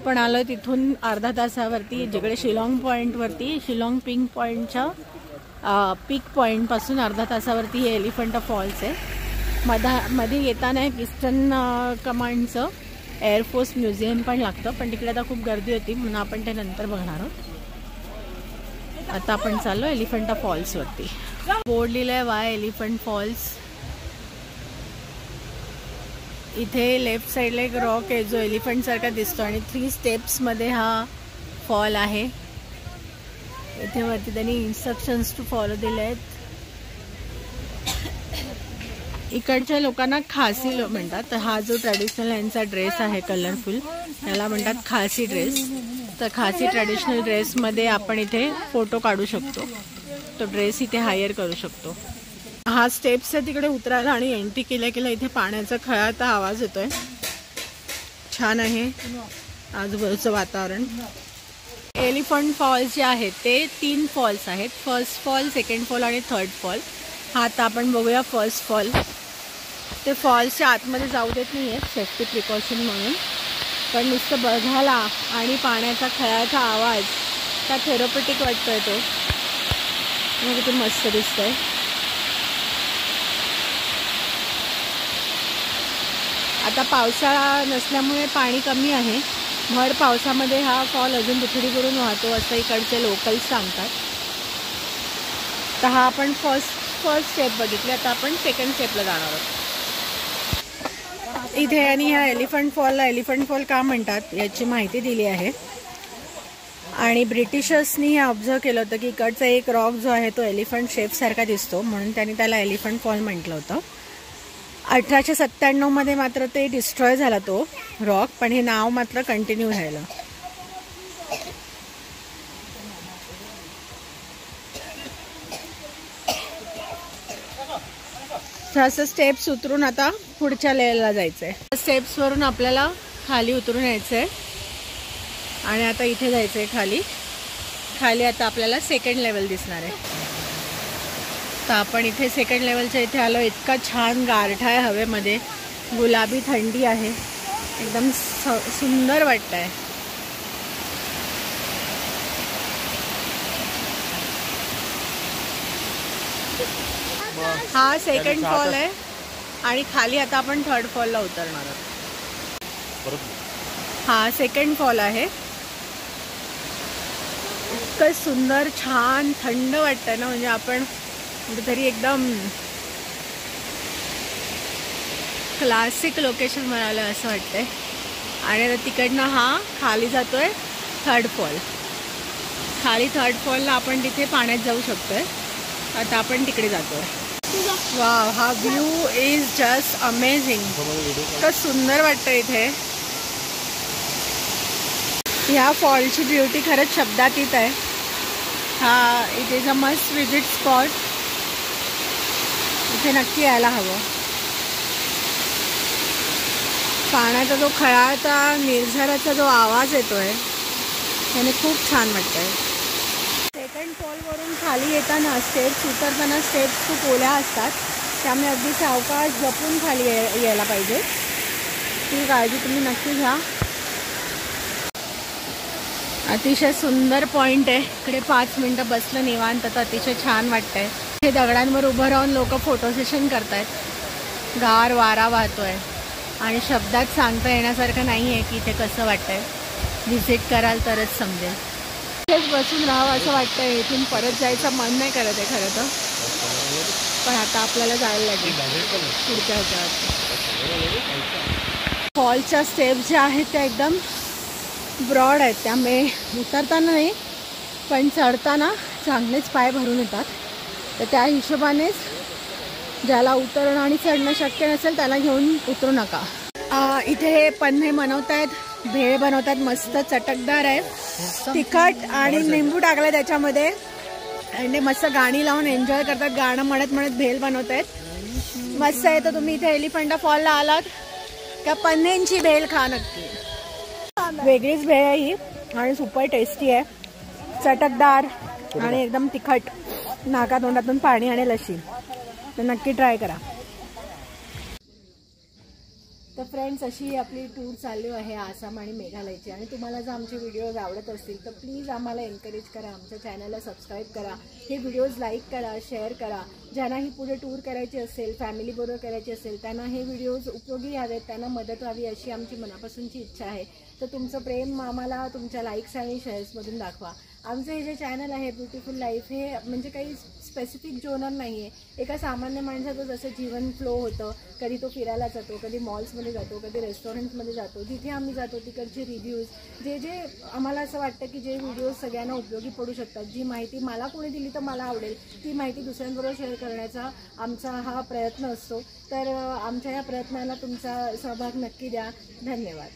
आपण आलोय तिथून अर्धा तासावरती जिकडे शिलाँग पॉईंटवरती शिलाँग पिंक पॉईंटच्या पिक पॉईंटपासून अर्धा तासावरती हे एलिफंटा फॉल्स आहे. मधा मध्ये येताना एक ईस्टर्न कमांडचं एअरफोर्स म्युझियम पण लागतं पण तिकडे आता खूप गर्दी होती म्हणून आपण ते नंतर बघणार आहोत. आता आपण चाललो एलिफंटा फॉल्सवरती बोर्ड आहे वाय एलिफंट फॉल्स इथे लेफ्ट साईडला एक रॉक आहे जो एलिफंटसारखा दिसतो आणि थ्री स्टेप्समध्ये हा फॉल आहे. इथे वरती त्यांनी इन्स्ट्रक्शन्स टू फॉलो दिले आहेत इकडच्या लोकांना खासी लो म्हणतात. तर हा जो ट्रॅडिशनल यांचा ड्रेस आहे कलरफुल त्याला म्हणतात खासी ड्रेस तर खासी ट्रॅडिशनल ड्रेसमध्ये आपण इथे फोटो काढू शकतो. तो ड्रेस इथे हायर करू शकतो. हा स्टेप्स आहे तिकडे उतरायला आणि एंट्री केल्या केल्या इथे पाण्याचा खळाचा आवाज येतोय. छान आहे आजूबाजूचं वातावरण. एलिफंट फॉल्स जे आहेत ते तीन फॉल्स आहेत. फर्स्ट फॉल सेकंड फॉल आणि थर्ड फॉल. हा आता आपण बघूया फर्स्ट फॉल. ते फॉल्सच्या आतमध्ये जाऊ देत नाही आहेत सेफ्टी प्रिकॉशन म्हणून. पण नुसतं बघायला आणि पाण्याचा खळाचा आवाज त्या थेरोपेटिक वाटतोय तो. किती मस्त दिसतंय. आता पावसाळा नसल्यामुळे पाणी कमी आहे. भर पावसामध्ये हा फॉल अजून दुथडीवरून वाहतो असं इकडचे लोकल्स सांगतात. तर हा आपण फर्स्ट फर्स्ट स्टेप बघितली. आता आपण सेकंड स्टेपला जाणार आहोत. इथे आणि ह्या एलिफंट फॉलला एलिफंट फॉल का म्हणतात याची माहिती दिली आहे. आणि ब्रिटिशर्सनी हे ऑब्झर्व केलं होतं की इकडचा एक रॉक जो आहे तो एलिफंट शेपसारखा दिसतो म्हणून त्यांनी त्याला एलिफंट फॉल म्हटलं होतं. अठराशे सत्त्याण्णवमध्ये मात्र ते डिस्ट्रॉय झाला तो रॉक पण हे नाव मात्र कंटिन्यू राहिलं. असं स्टेप्स उतरून आता पुढच्या लेवलला जायचं आहे स्टेप्सवरून आपल्याला खाली उतरून यायचं आहे आणि आता इथे जायचं आहे खाली. खाली आता आपल्याला सेकंड लेवल दिसणार आहे. तर आपण इथे सेकंड लेवलच्या इथे आलो. इतका छान गारठा आहे हवेमध्ये. गुलाबी थंडी आहे. एकदम सुंदर वाटत आहे हा सेकंड फॉल आहे. आणि खाली आता आपण थर्ड फॉलला उतरणार आहोत. हा सेकंड फॉल आहे. इतकं सुंदर छान थंड वाटतं ना. म्हणजे आपण म्हणजे कुठेतरी एकदम क्लासिक लोकेशन म्हणालं असं वाटतंय. आणि आता तिकडनं हा खाली जातोय थर्ड फॉल खाली थर्ड फॉलला आपण तिथे पाण्यात जाऊ शकतोय. आता आपण तिकडे जातोय. वा हा व्ह्यू इज जस्ट अमेझिंग इतकं सुंदर वाटतं इथे. ह्या फॉलची ब्युटी खरंच शब्दातीत आहे. हा it is a must visit spot इथे नक्की यायला हवं. पाण्याचा जो खळाळता निर्झराचा जो आवाज येतो आहे त्याने खूप छान वाटतंय. सेकंड पॉलवरून खाली येताना स्टेप्स उतरताना स्टेप्स खूप ओल्या असतात. त्यामुळे अगदी सावकाश जपून खाली यायला पाहिजे. ती काळजी तुम्ही नक्की घ्या. अतिशय सुंदर पॉईंट आहे. इकडे पाच मिनटं बसलं निवांत तर अतिशय छान वाटतंय. हे दगडांवर उभं राहून लोक फोटो सेशन करतायत. गार वारा वाहतोय. आणि शब्दात सांगता येण्यासारखं नाही आहे की इथे कसं वाटतंय. व्हिजिट कराल तरच समजेल. इथेच बसून राहावं असं वाटतंय. इथून परत जायचं मन नाही करत आहे खरं तर. पण आता आपल्याला जायला लागेल. पुढच्या ह्याच्यावर. हॉलच्या स्टेप्स ज्या आहेत त्या एकदम ब्रॉड आहेत. त्यामुळे उतरताना नाही पण चढताना चांगलेच पाय भरून येतात. तर त्या हिशोबानेच ज्याला उतरणं आणि चढणं शक्य नसेल त्याला घेऊन उतरू नका. इथे हे पन्हे बनवत आहेत भेळ बनवतात मस्त चटकदार आहे तिखट आणि लिंबू टाकलं त्याच्यामध्ये. आणि मस्त गाणी लावून एन्जॉय करतात गाणं म्हणत म्हणत भेल बनवत आहेत मस्त आहे तर तुम्ही इथे एलिफंटा फॉलला आलात. का पन्हेंची भेल खा नक्की. वेगळीच भेळ आहे ही आणि सुपर टेस्टी आहे. चटकदार आणि एकदम तिखट. नाकातोंडातून पाणी आणि लशी तर नक्की ट्राय करा. तर फ्रेंड्स अशी आपली टूर चालू आहे आसाम आणि मेघालयची. आणि तुम्हाला जर आमचे व्हिडिओज आवडत असतील तर प्लीज आम्हाला एनकरेज करा. आमच्या चॅनलला सबस्क्राईब करा. हे व्हिडिओज लाईक करा शेअर करा. ज्यांना ही पुढे टूर करायची असेल फॅमिलीबरोबर करायची असेल त्यांना हे व्हिडिओज उपयोगी यावेत. त्यांना मदत व्हावी अशी आमची मनापासूनची इच्छा आहे. तर तुमचं प्रेम आम्हाला तुमच्या लाईक्स आणि शेअर्समधून दाखवा. आमचं हे जे चॅनल आहे ब्युटिफुल लाईफ हे म्हणजे काही स्पेसिफिक जोनर नाही आहे एका सामान्य माणसाचं जसं जीवन फ्लो होतं कधी तो फिरायला जातो कधी मॉल्समध्ये जातो कधी रेस्टॉरंटमध्ये जातो जिथे आम्ही जातो तिकडचे रिव्ह्यूज जे जे आम्हाला असं वाटतं की जे व्हिडिओज सगळ्यांना उपयोगी पडू शकतात जी माहिती मला कोणी दिली तर मला आवडेल ती माहिती दुसऱ्यांबरोबर शेअर करण्याचा आमचा हा प्रयत्न असतो. तर आमच्या या प्रयत्नाला तुमचा सहभाग नक्की द्या. धन्यवाद.